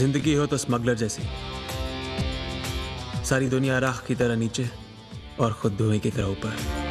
ज़िंदगी हो तो स्मगलर जैसी। सारी दुनिया राख की तरह नीचे और खुद धुएँ की तरह ऊपर।